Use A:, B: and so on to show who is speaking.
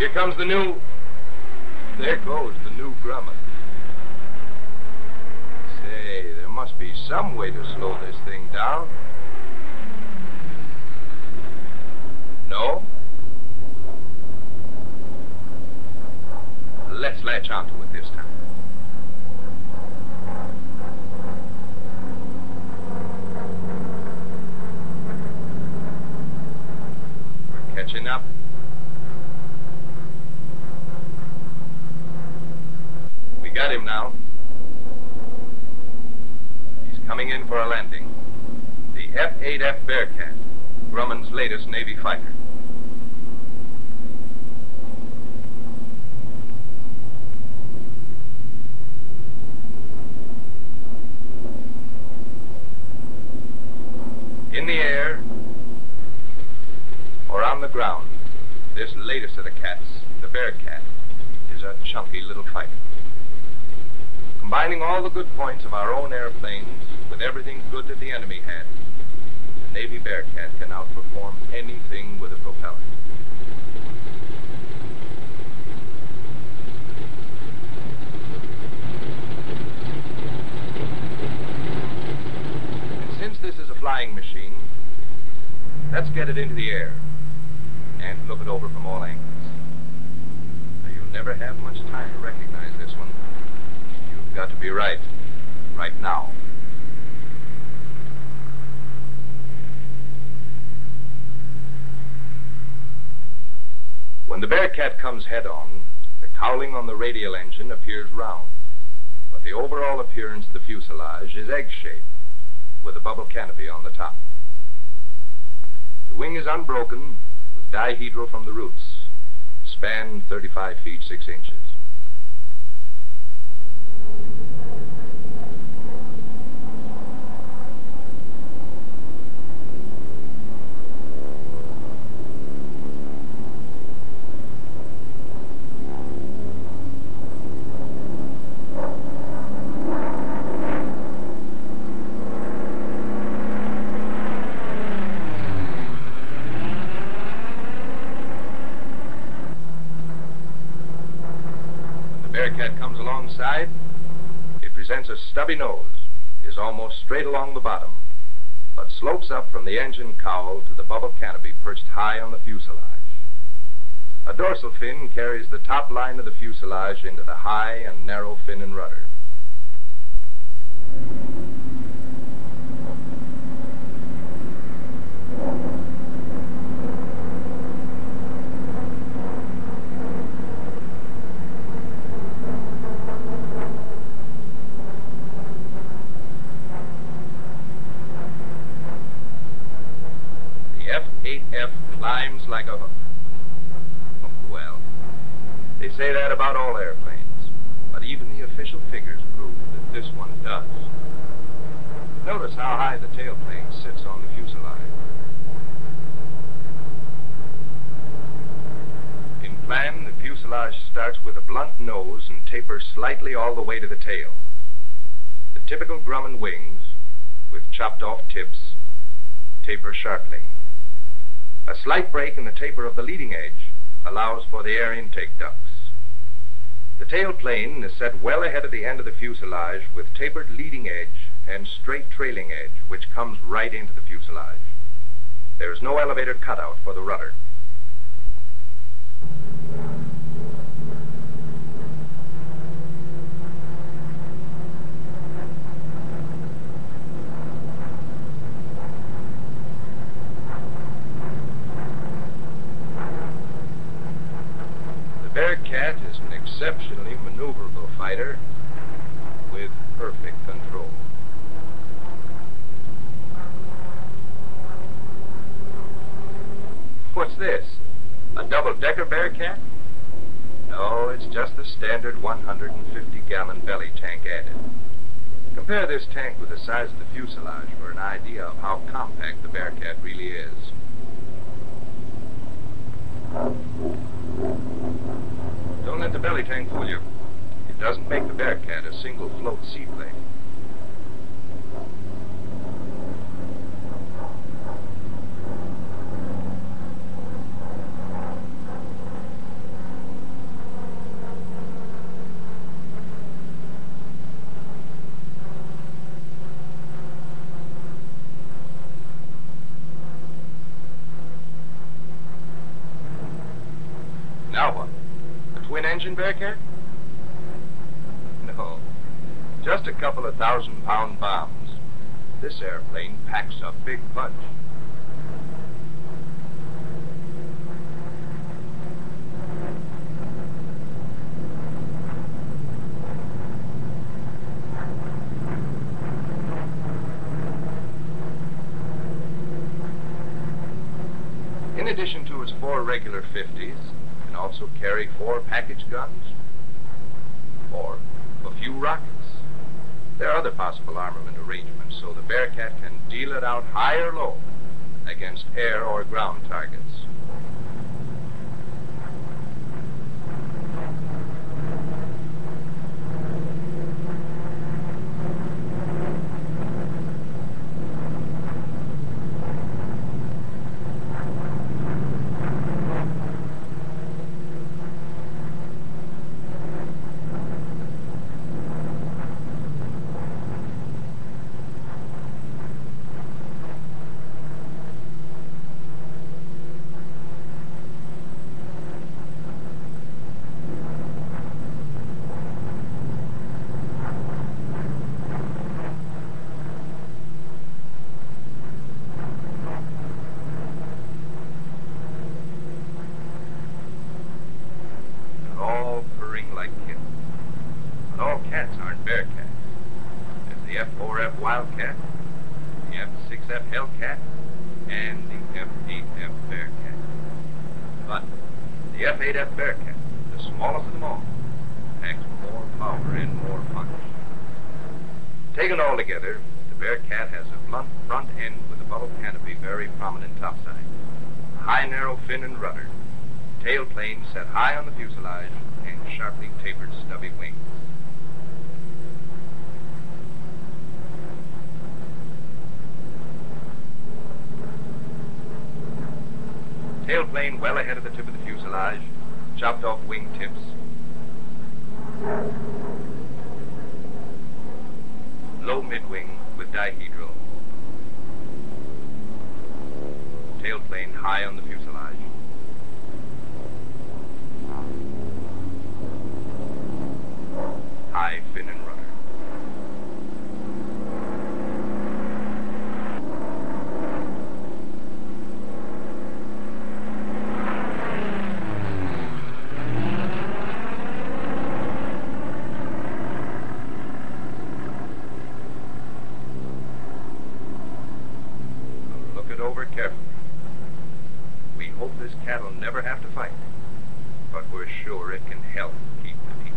A: Here comes the new. There goes the new Grumman. Say, there must be some way to slow this thing down. No? Let's latch onto it this time. Now. He's coming in for a landing. The F-8F Bearcat, Grumman's latest Navy fighter. In the air or on the ground, this latest of the cats, the Bearcat, is a chunky little fighter. Combining all the good points of our own airplanes with everything good that the enemy had, the Navy Bearcat can outperform anything with a propeller. And since this is a flying machine, let's get it into the air and look it over from all angles. Now, you'll never have much time to recognize this one. Got to be right, right now. When the Bearcat comes head on, the cowling on the radial engine appears round, but the overall appearance of the fuselage is egg shaped with a bubble canopy on the top. The wing is unbroken with dihedral from the roots, span 35 feet 6 inches. When the Bearcat alongside, it presents a stubby nose, is almost straight along the bottom, but slopes up from the engine cowl to the bubble canopy perched high on the fuselage. A dorsal fin carries the top line of the fuselage into the high and narrow fin and rudder. The F-8F well, they say that about all airplanes, but even the official figures prove that this one does. Notice how high the tailplane sits on the fuselage. In plan, the fuselage starts with a blunt nose and tapers slightly all the way to the tail. The typical Grumman wings, with chopped off tips, taper sharply. A slight break in the taper of the leading edge allows for the air intake ducts. The tail plane is set well ahead of the end of the fuselage with tapered leading edge and straight trailing edge, which comes right into the fuselage. There is no elevator cutout for the rudder. The Bearcat is an exceptionally maneuverable fighter with perfect control. What's this? A double-decker Bearcat? No, it's just the standard 150-gallon belly tank added. Compare this tank with the size of the fuselage for an idea of how compact the Bearcat really is. Don't let the belly tank fool you. It doesn't make the Bearcat a single float seaplane. Now what? A twin-engine Bearcat? No. Just a couple of thousand-pound bombs. This airplane packs a big punch. In addition to its four regular 50s, can also carry four package guns or a few rockets. There are other possible armament arrangements, so the Bearcat can deal it out high or low against air or ground targets. They're all purring like kittens. But all cats aren't bearcats. There's the F4F Wildcat, the F6F Hellcat, and the F8F Bearcat. But the F8F Bearcat, the smallest of them all, packs more power and more punch. Taken all together, the Bearcat has a blunt front end with a bubble canopy very prominent topside, a high narrow fin and rudder, tailplane set high on the fuselage, and sharply tapered stubby wings. Tailplane well ahead of the tip of the fuselage, chopped off wing tips. Low mid-wing with dihedral. Tailplane high on the fuselage. Rick and help keep the